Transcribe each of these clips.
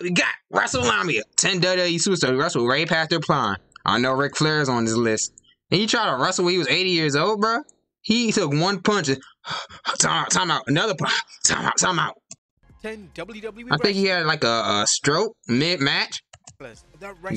we got WrestleMania. 10 WWE superstars wrestle right past their prime. I know Ric Flair's on this list. And he tried to wrestle when he was 80 years old, bro. He took one punch and time out, time out, another punch, time out, time out. 10 WWE I think he had like a, a stroke mid match.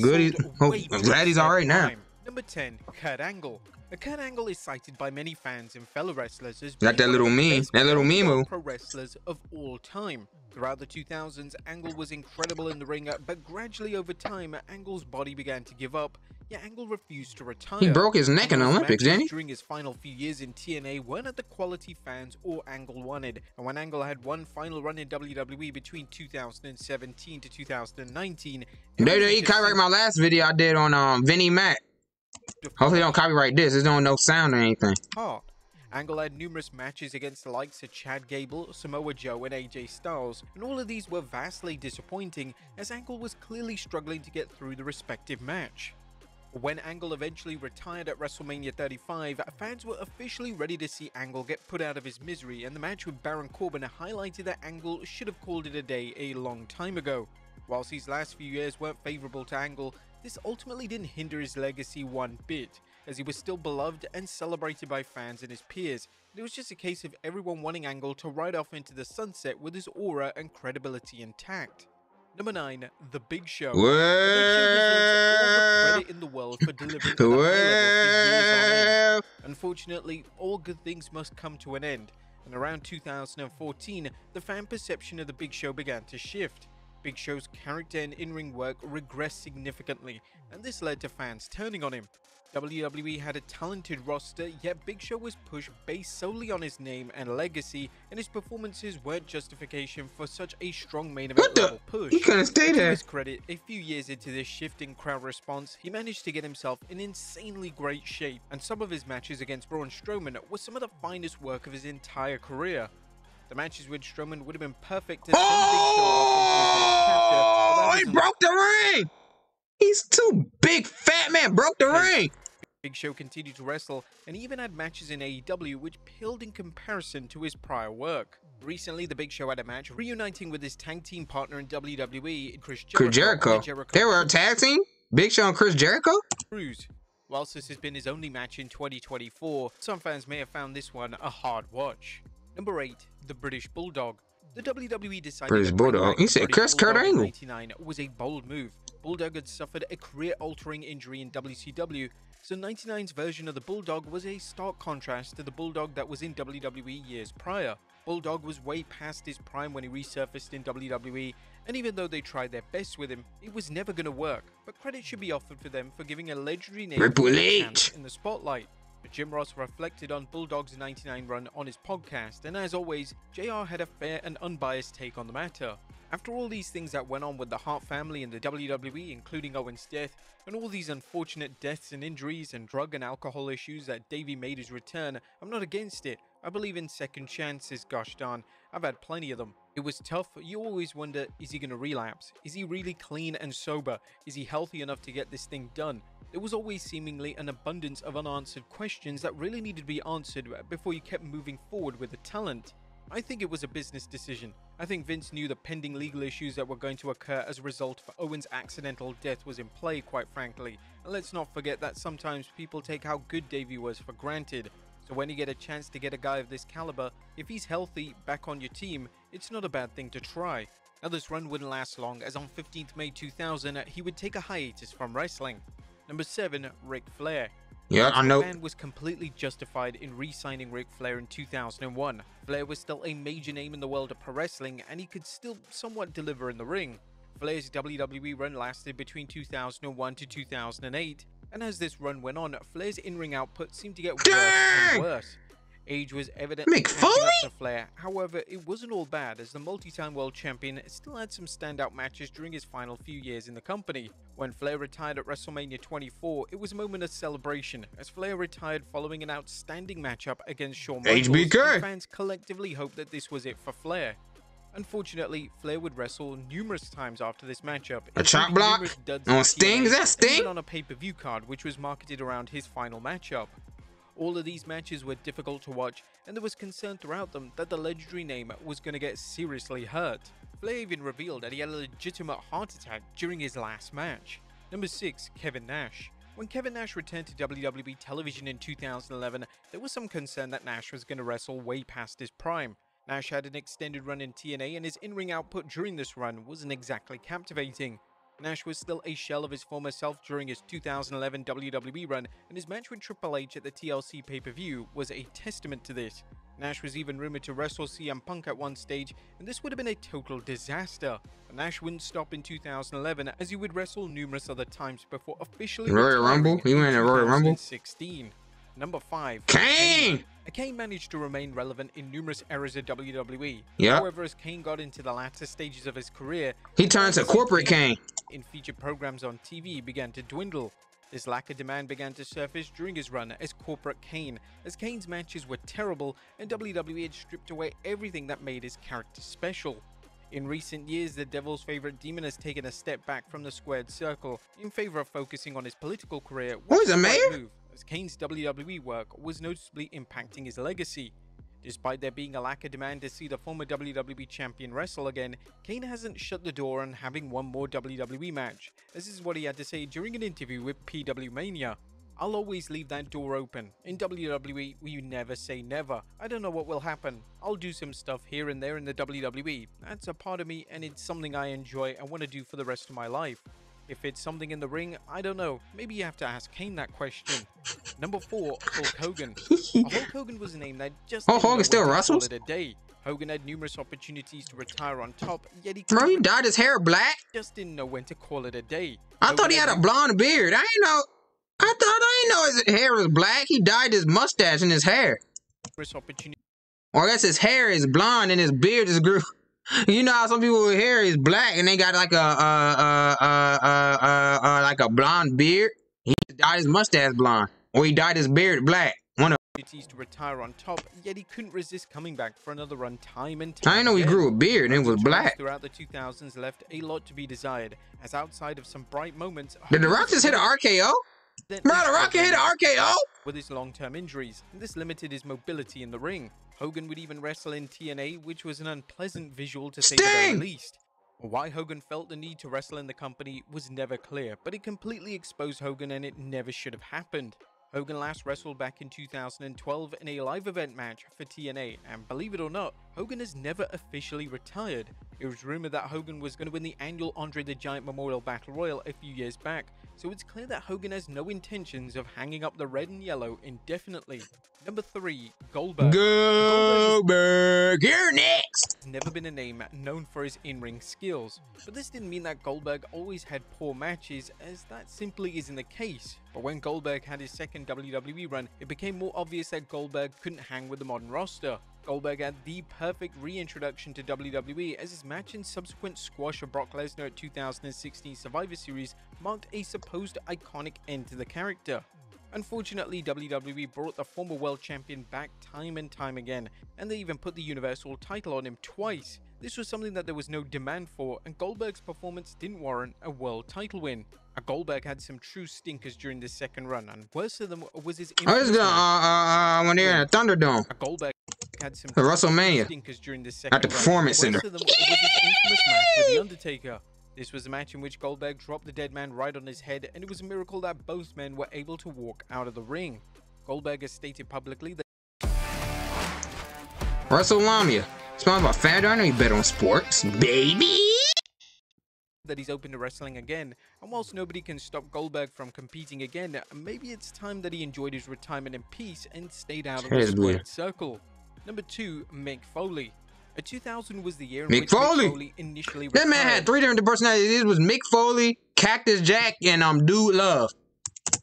Good. Oh, I'm glad he's all right now. Number 10, Kurt Angle. Kurt Angle is cited by many fans and fellow wrestlers as Got that little meme, that little meme. pro wrestlers of all time. Throughout the 2000s, Angle was incredible in the ring, but gradually over time, Angle's body began to give up. Yet Angle refused to retire. He broke his neck in the Olympics, didn't he? During his final few years in TNA weren't at the quality fans or Angle wanted. And when Angle had one final run in WWE between 2017 to 2019, WWE copyright my last video I did on um Vinnie Mac. Hopefully they don't copyright this. There's no no sound or anything. Heart. Angle had numerous matches against the likes of Chad Gable, Samoa Joe, and AJ Styles, and all of these were vastly disappointing as Angle was clearly struggling to get through the respective match. When Angle eventually retired at WrestleMania 35, fans were officially ready to see Angle get put out of his misery, and the match with Baron Corbin highlighted that Angle should have called it a day a long time ago. Whilst these last few years weren't favourable to Angle, this ultimately didn't hinder his legacy one bit, as he was still beloved and celebrated by fans and his peers. It was just a case of everyone wanting Angle to ride off into the sunset with his aura and credibility intact. Number 9, The Big Show. Well, The Big Show all the credit in the world for delivering on. Unfortunately, all good things must come to an end, and around 2014, the fan perception of The Big Show began to shift. Big Show's character and in-ring work regressed significantly, and this led to fans turning on him. WWE had a talented roster, yet Big Show was pushed based solely on his name and legacy, and his performances weren't justification for such a strong main event What the- level push. he couldn't stay To there. his credit, a few years into this shift in crowd response, he managed to get himself in insanely great shape, and some of his matches against Braun Strowman were some of the finest work of his entire career. The matches with Strowman would have been perfect to Oh, he into his next chapter, but that broke the ring. He's too big, fat man broke the ring. Big Show continued to wrestle and even had matches in AEW which paled in comparison to his prior work. Recently, the Big Show had a match reuniting with his tag team partner in WWE, Chris Jericho. Chris Jericho. Jericho They were a tag team. Big Show and Chris Jericho. Cruz. Whilst this has been his only match in 2024, some fans may have found this one a hard watch. Number 8, the British Bulldog. The WWE decided British Bulldog? the said Chris Kurt Angle. 99 was a bold move. Bulldog had suffered a career-altering injury in WCW, so 99's version of the Bulldog was a stark contrast to the Bulldog that was in WWE years prior. Bulldog was way past his prime when he resurfaced in WWE, and even though they tried their best with him, it was never going to work. But credit should be offered for them for giving a legendary name Triple a H. in the spotlight. Jim Ross reflected on Bulldog's 99 run on his podcast, and as always, JR had a fair and unbiased take on the matter. After all these things that went on with the Hart family and the WWE, including Owen's death, and all these unfortunate deaths and injuries and drug and alcohol issues that Davey made his return, I'm not against it. I believe in second chances, gosh darn. I've had plenty of them. It was tough. You always wonder, is he going to relapse? Is he really clean and sober? Is he healthy enough to get this thing done? There was always seemingly an abundance of unanswered questions that really needed to be answered before you kept moving forward with the talent. I think it was a business decision. I think Vince knew the pending legal issues that were going to occur as a result of Owen's accidental death was in play, quite frankly. And let's not forget that sometimes people take how good Davey was for granted. So when you get a chance to get a guy of this caliber, if he's healthy, back on your team, it's not a bad thing to try. Now this run wouldn't last long, as on 15th May 2000, he would take a hiatus from wrestling. Number 7, Ric Flair. Yeah, I know. Man was completely justified in re-signing Ric Flair in 2001. Flair was still a major name in the world of pro wrestling, and he could still somewhat deliver in the ring. Flair's WWE run lasted between 2001 to 2008, and as this run went on, Flair's in-ring output seemed to get worse Dang! and worse. Age was evidently Mick Foley? Flair. However, it wasn't all bad, as the multi-time world champion still had some standout matches during his final few years in the company. When Flair retired at WrestleMania 24, it was a moment of celebration, as Flair retired following an outstanding matchup against Shawn Michaels. HBK. Fans collectively hoped that this was it for Flair. Unfortunately, Flair would wrestle numerous times after this matchup. A chop block on Sting? Is that Sting? on a pay-per-view card, which was marketed around his final matchup. All of these matches were difficult to watch, and there was concern throughout them that the legendary name was going to get seriously hurt. Flair even revealed that he had a legitimate heart attack during his last match. Number 6. Kevin Nash when Kevin Nash returned to WWE television in 2011, there was some concern that Nash was going to wrestle way past his prime. Nash had an extended run in TNA and his in-ring output during this run wasn't exactly captivating. Nash was still a shell of his former self during his 2011 WWE run, and his match with Triple H at the TLC pay-per-view was a testament to this. Nash was even rumored to wrestle CM Punk at one stage, and this would have been a total disaster. But Nash wouldn't stop in 2011 as he would wrestle numerous other times before officially Royal Rumble? He went in Royal Rumble? 16. Number 5. Kane! Kane managed to remain relevant in numerous eras of WWE. Yeah. However, as Kane got into the latter stages of his career, He turned to corporate Kane. In feature programs on TV began to dwindle. This lack of demand began to surface during his run as corporate Kane, as Kane's matches were terrible and WWE had stripped away everything that made his character special. In recent years, the Devil's favorite demon has taken a step back from the squared circle in favor of focusing on his political career. He's a right mayor? move, as Kane's WWE work was noticeably impacting his legacy. Despite there being a lack of demand to see the former WWE champion wrestle again, Kane hasn't shut the door on having one more WWE match. This is what he had to say during an interview with PW Mania. I'll always leave that door open. In WWE, we never say never. I don't know what will happen. I'll do some stuff here and there in the WWE. That's a part of me and it's something I enjoy and want to do for the rest of my life. If it's something in the ring, I don't know. Maybe you have to ask Kane that question. Number 4, Hulk Hogan. Hulk Hogan was a name that just Hulk Hogan still wrestles? it a day. Hogan had numerous opportunities to retire on top, yet he Bro, he dyed his hair black. just didn't know when to call it a day. I Hogan thought he had a blonde beard. I ain't know. I thought I didn't know his hair was black. He dyed his mustache and his hair. Or I guess his hair is blonde and his beard is grew. You know how some people with hair is black and they got like a uh uh uh uh uh, uh like a blonde beard. He dyed his mustache blonde, or he dyed his beard black. One of to retire on top, yet he couldn't resist coming back for another run time and time I know he grew a beard and it was black. Throughout the 2000s left a lot to be desired, as outside of some bright moments, Did the Rock just hit an RKO? Bro, the Rock hit an RKO. with his long-term injuries, and this limited his mobility in the ring. Hogan would even wrestle in TNA, which was an unpleasant visual to say the very least. Why Hogan felt the need to wrestle in the company was never clear, but it completely exposed Hogan and it never should have happened. Hogan last wrestled back in 2012 in a live event match for TNA, and believe it or not, Hogan has never officially retired. It was rumored that Hogan was going to win the annual Andre the Giant Memorial Battle Royal a few years back, so it's clear that Hogan has no intentions of hanging up the red and yellow indefinitely. Number 3, Goldberg. Goldberg, you're next. Never been a name known for his in-ring skills. But this didn't mean that Goldberg always had poor matches, as that simply isn't the case. But when Goldberg had his second WWE run, it became more obvious that Goldberg couldn't hang with the modern roster. Goldberg had the perfect reintroduction to WWE as his match and subsequent squash of Brock Lesnar at 2016 Survivor Series marked a supposed iconic end to the character. Unfortunately, WWE brought the former world champion back time and time again, and they even put the Universal title on him twice. This was something that there was no demand for, and Goldberg's performance didn't warrant a world title win. Uh, Goldberg had some true stinkers during this second run, and worse of them was his I was the uh, uh, uh when they're in a Thunderdome. Uh, Goldberg had some The WrestleMania. stinkers during this second At the. Performance Center. of them was his infamous match with The Undertaker. This was a match in which Goldberg dropped the dead man right on his head, and it was a miracle that both men were able to walk out of the ring. Goldberg has stated publicly that Russell WrestleMania. Sponsored by Fat I know you bet on sports, baby. that he's open to wrestling again, and whilst nobody can stop Goldberg from competing again, maybe it's time that he enjoyed his retirement in peace and stayed out of the squared circle. Number 2, Mick Foley. A 2000 was the year in Mick which Foley. Mick Foley initially That man had three different personalities. It was Mick Foley, Cactus Jack, and um Dude Love.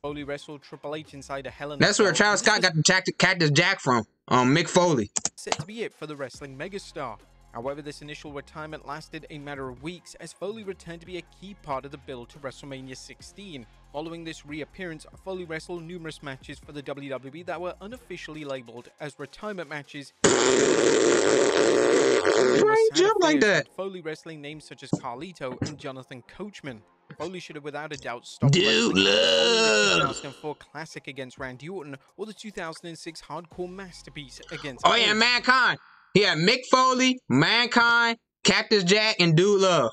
Foley wrestled Triple H inside a Hell in That's where Travis Scott got the Cact- Cactus Jack from. Um, Mick Foley. set to be it for the wrestling megastar. However, this initial retirement lasted a matter of weeks as Foley returned to be a key part of the build to WrestleMania 16. Following this reappearance, Foley wrestled numerous matches for the WWE that were unofficially labeled as retirement matches. There were Why sad jump like that? Foley wrestling names such as Carlito and Jonathan Coachman. Foley should have without a doubt stopped Dude wrestling either the 2004 Classic against Randy Orton or the 2006 Hardcore Masterpiece against Oh yeah, Mankind. He had Mick Foley, Mankind, Cactus Jack, and Dude Love.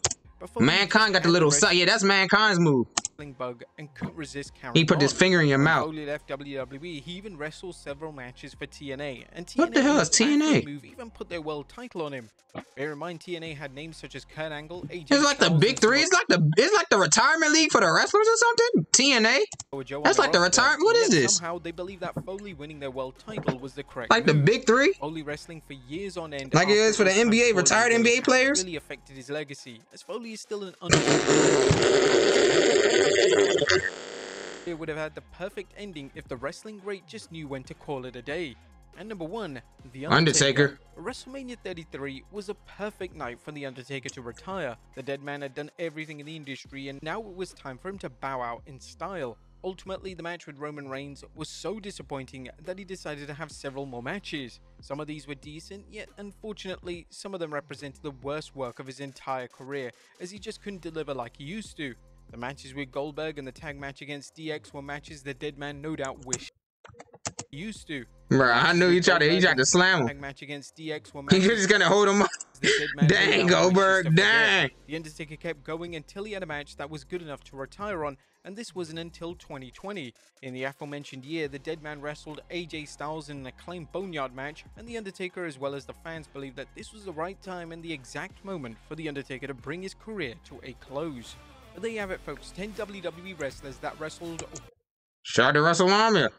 Mankind got the little. Yeah, that's Mankind's move. Bug and couldn't resist carrying He put his finger in your mouth. Foley left WWE, he even wrestled several matches for TNA. And TNA What the hell is TNA? Move even put their world title on him. Bear in mind, TNA had names such as Kurt Angle, AJ It's like the big three. It's like the it's like the retirement league for the wrestlers or something. TNA, That's like the retirement. retire- what is this? Somehow they believe that Foley winning their world title was the correct like the big three. Foley wrestling for years on end. Like it is for the NBA, before retired NBA players? Really affected his legacy, as Foley is still an. It would have had the perfect ending if the wrestling great just knew when to call it a day. And number one, The Undertaker. WrestleMania 33 was a perfect night for The Undertaker to retire. The dead man had done everything in the industry, and now it was time for him to bow out in style. Ultimately, the match with Roman Reigns was so disappointing that he decided to have several more matches. Some of these were decent, yet unfortunately, some of them represented the worst work of his entire career, as he just couldn't deliver like he used to. The matches with Goldberg and the tag match against DX were matches the dead man no doubt wished used to. Bro, I knew he tried to he tried to slam him. Tag match against DX were was just gonna hold him up. the dead man no Dang, Goldberg, dang. The Undertaker kept going until he had a match that was good enough to retire on, and this wasn't until 2020. In the aforementioned year, the Dead Man wrestled AJ Styles in an acclaimed Boneyard match, and The Undertaker, as well as the fans, believed that this was the right time and the exact moment for The Undertaker to bring his career to a close. But there you have it, folks 10 WWE wrestlers that wrestled Shout out to WrestleMania.